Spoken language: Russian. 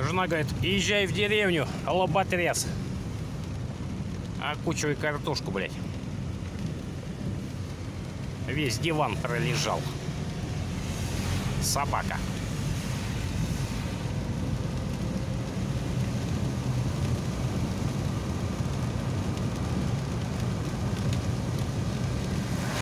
Жена говорит, езжай в деревню, лоботряс. Окучивай картошку, блядь. Весь диван пролежал. Собака.